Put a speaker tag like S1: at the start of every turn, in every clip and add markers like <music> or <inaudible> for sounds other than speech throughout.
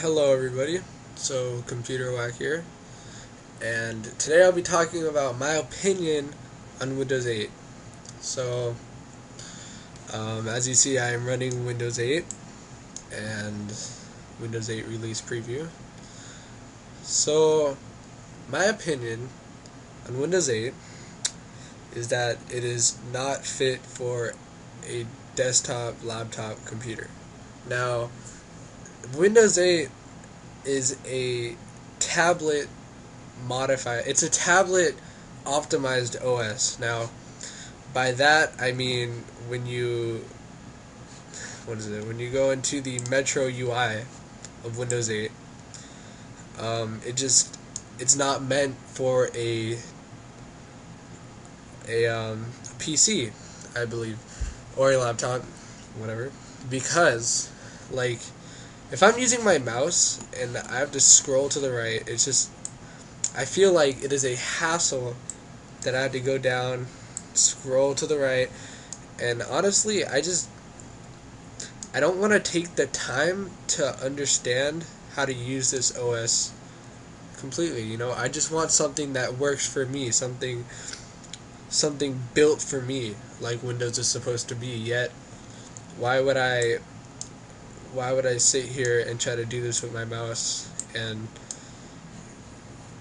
S1: Hello, everybody. So, Computer Whack here, and today I'll be talking about my opinion on Windows 8. So, um, as you see, I am running Windows 8 and Windows 8 release preview. So, my opinion on Windows 8 is that it is not fit for a desktop laptop computer. Now, Windows 8 is a tablet modified. It's a tablet optimized OS. Now, by that I mean when you what is it? When you go into the Metro UI of Windows 8, um, it just it's not meant for a a um, PC, I believe, or a laptop, whatever, because like if I'm using my mouse and I have to scroll to the right, it's just I feel like it is a hassle that I have to go down, scroll to the right, and honestly, I just I don't want to take the time to understand how to use this OS completely, you know? I just want something that works for me, something something built for me like Windows is supposed to be. Yet why would I why would I sit here and try to do this with my mouse and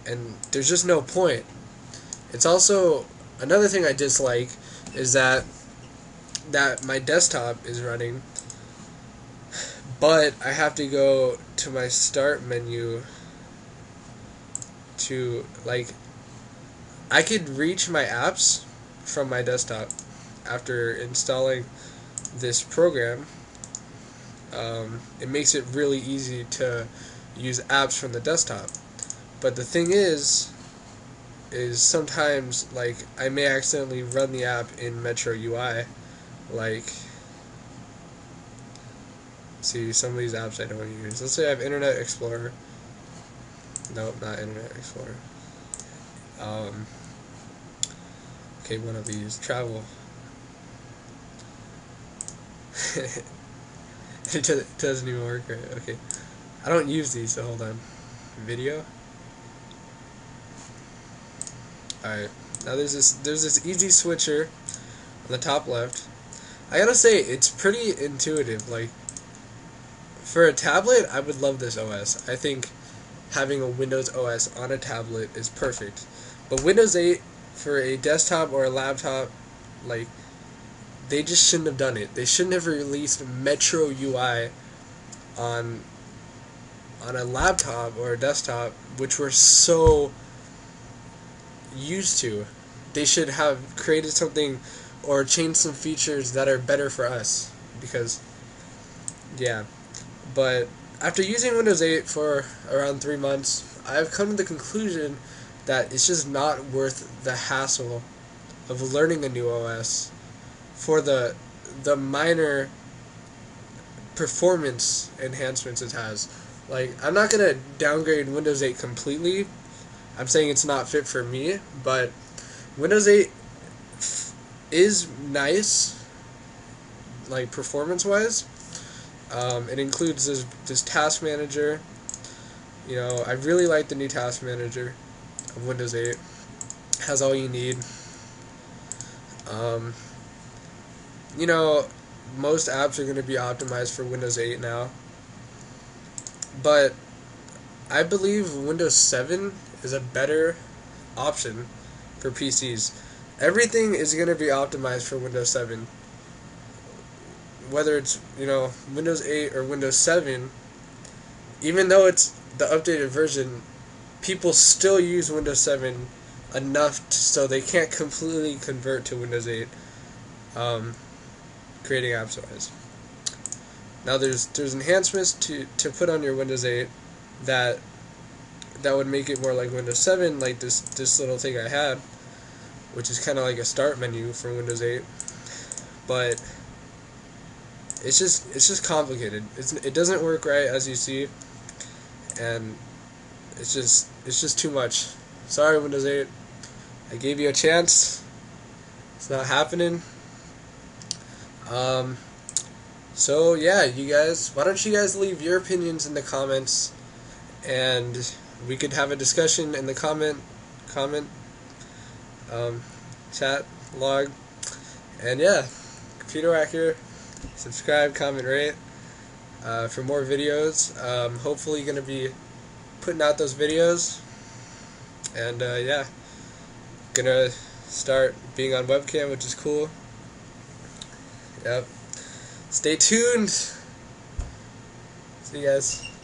S1: and there's just no point. It's also another thing I dislike is that that my desktop is running but I have to go to my start menu to like I could reach my apps from my desktop after installing this program um, it makes it really easy to use apps from the desktop. But the thing is, is sometimes like I may accidentally run the app in Metro UI, like see some of these apps I don't use. Let's say I have Internet Explorer. Nope, not Internet Explorer. Um, okay, one of these travel. <laughs> <laughs> it doesn't even work right. Okay. I don't use these, so hold on. Video. Alright. Now there's this there's this easy switcher on the top left. I gotta say, it's pretty intuitive. Like for a tablet, I would love this OS. I think having a Windows OS on a tablet is perfect. But Windows 8 for a desktop or a laptop, like they just shouldn't have done it. They shouldn't have released Metro UI on on a laptop or a desktop, which we're so used to. They should have created something or changed some features that are better for us because yeah. But after using Windows 8 for around 3 months, I've come to the conclusion that it's just not worth the hassle of learning a new OS for the the minor performance enhancements it has. Like I'm not gonna downgrade Windows 8 completely. I'm saying it's not fit for me, but Windows 8 is nice, like performance wise. Um, it includes this this task manager. You know, I really like the new task manager of Windows 8. has all you need. Um, you know, most apps are going to be optimized for Windows 8 now. But I believe Windows 7 is a better option for PCs. Everything is going to be optimized for Windows 7. Whether it's, you know, Windows 8 or Windows 7, even though it's the updated version, people still use Windows 7 enough so they can't completely convert to Windows 8. Um, creating apps wise. Now there's there's enhancements to, to put on your Windows 8 that that would make it more like Windows 7, like this this little thing I had, which is kind of like a start menu for Windows 8. But it's just it's just complicated. It's it doesn't work right as you see, and it's just it's just too much. Sorry, Windows 8. I gave you a chance. It's not happening. Um, So yeah, you guys, why don't you guys leave your opinions in the comments, and we could have a discussion in the comment, comment, um, chat log, and yeah, computer hacker, subscribe, comment, rate, uh, for more videos. Um, hopefully, gonna be putting out those videos, and uh, yeah, gonna start being on webcam, which is cool. Yep. Stay tuned. See you guys.